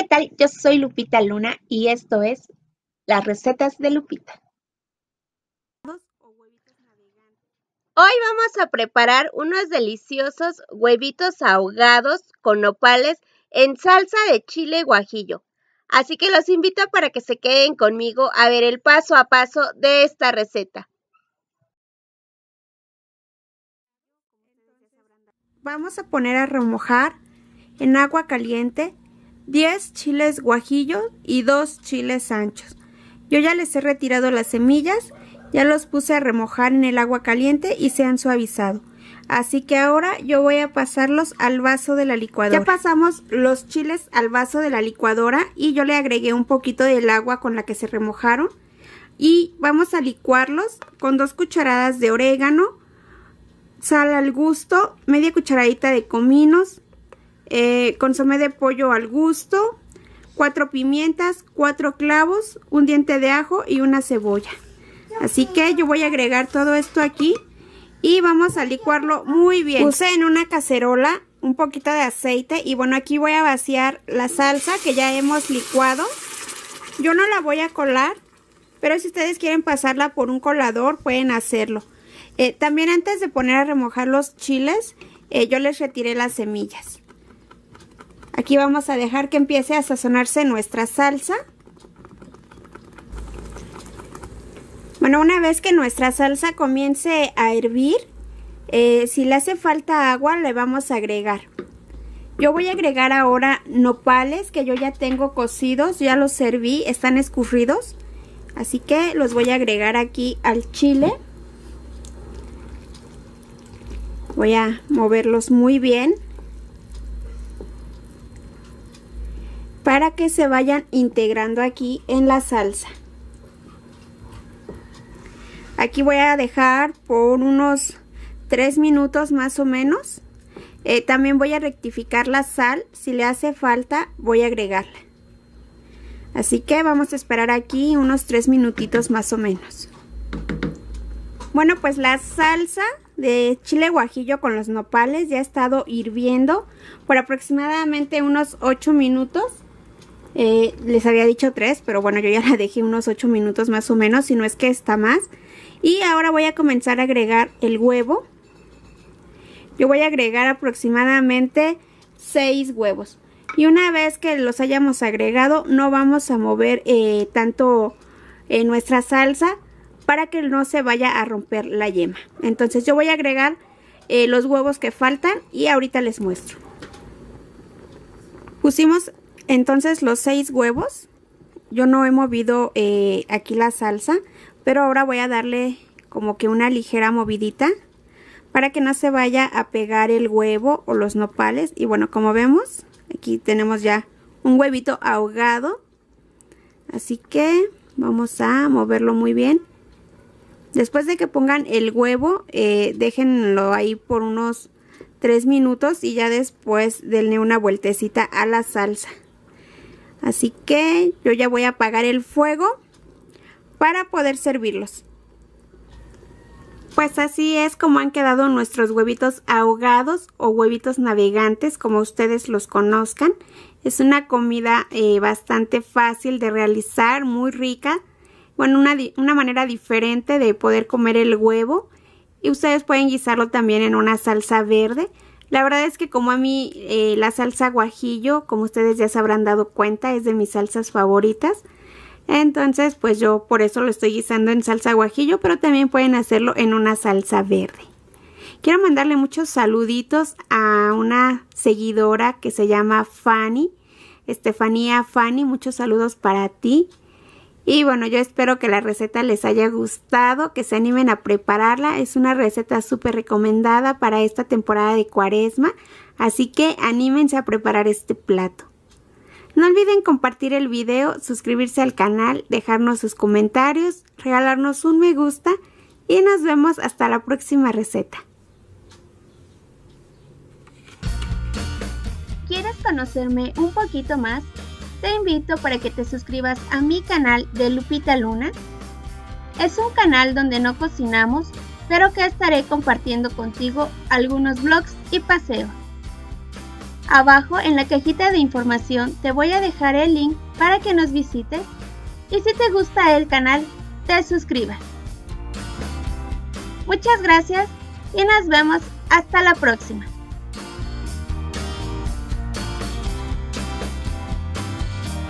¿qué tal? Yo soy Lupita Luna y esto es Las recetas de Lupita. Hoy vamos a preparar unos deliciosos huevitos ahogados con nopales en salsa de chile guajillo. Así que los invito para que se queden conmigo a ver el paso a paso de esta receta. Vamos a poner a remojar en agua caliente 10 chiles guajillos y 2 chiles anchos. Yo ya les he retirado las semillas, ya los puse a remojar en el agua caliente y se han suavizado. Así que ahora yo voy a pasarlos al vaso de la licuadora. Ya pasamos los chiles al vaso de la licuadora y yo le agregué un poquito del agua con la que se remojaron. Y vamos a licuarlos con dos cucharadas de orégano, sal al gusto, media cucharadita de cominos, eh, consomé de pollo al gusto, cuatro pimientas, cuatro clavos, un diente de ajo y una cebolla. Así que yo voy a agregar todo esto aquí y vamos a licuarlo muy bien. Puse en una cacerola un poquito de aceite y bueno, aquí voy a vaciar la salsa que ya hemos licuado. Yo no la voy a colar, pero si ustedes quieren pasarla por un colador pueden hacerlo. Eh, también antes de poner a remojar los chiles, eh, yo les retiré las semillas. Aquí vamos a dejar que empiece a sazonarse nuestra salsa. Bueno, una vez que nuestra salsa comience a hervir, eh, si le hace falta agua, le vamos a agregar. Yo voy a agregar ahora nopales que yo ya tengo cocidos, ya los serví, están escurridos. Así que los voy a agregar aquí al chile. Voy a moverlos muy bien. Para que se vayan integrando aquí en la salsa. Aquí voy a dejar por unos 3 minutos más o menos. Eh, también voy a rectificar la sal. Si le hace falta, voy a agregarla. Así que vamos a esperar aquí unos 3 minutitos más o menos. Bueno, pues la salsa de chile guajillo con los nopales ya ha estado hirviendo por aproximadamente unos 8 minutos. Eh, les había dicho 3, pero bueno, yo ya la dejé unos 8 minutos más o menos, si no es que está más. Y ahora voy a comenzar a agregar el huevo. Yo voy a agregar aproximadamente 6 huevos. Y una vez que los hayamos agregado, no vamos a mover eh, tanto eh, nuestra salsa para que no se vaya a romper la yema. Entonces yo voy a agregar eh, los huevos que faltan y ahorita les muestro. Pusimos entonces los 6 huevos. Yo no he movido aquí la salsa pero ahora voy a darle como que una ligera movidita para que no se vaya a pegar el huevo o los nopales. Y bueno como vemos aquí tenemos ya un huevito ahogado. Así que vamos a moverlo muy bien. Después de que pongan el huevo eh, déjenlo ahí por unos 3 minutos y ya después denle una vueltecita a la salsa así que yo ya voy a apagar el fuego para poder servirlos. Pues así es como han quedado nuestros huevitos ahogados o huevitos navegantes, como ustedes los conozcan. Es una comida eh, bastante fácil de realizar, muy rica. Bueno, una, una, manera diferente de poder comer el huevo. Y ustedes pueden guisarlo también en una salsa verde. La verdad es que como a mí eh, la salsa guajillo, como ustedes ya se habrán dado cuenta, es de mis salsas favoritas. Entonces, pues yo por eso lo estoy guisando en salsa guajillo, pero también pueden hacerlo en una salsa verde. Quiero mandarle muchos saluditos a una seguidora que se llama Fanny, Estefanía Fanny, muchos saludos para ti. Y bueno, yo espero que la receta les haya gustado, que se animen a prepararla. Es una receta súper recomendada para esta temporada de cuaresma, así que anímense a preparar este plato. No olviden compartir el video, suscribirse al canal, dejarnos sus comentarios, regalarnos un me gusta y nos vemos hasta la próxima receta. ¿Quieres conocerme un poquito más? Te invito para que te suscribas a mi canal de Lupita Luna. Es un canal donde no cocinamos, pero que estaré compartiendo contigo algunos vlogs y paseos. Abajo en la cajita de información te voy a dejar el link para que nos visites y si te gusta el canal, te suscribas. Muchas gracias y nos vemos hasta la próxima.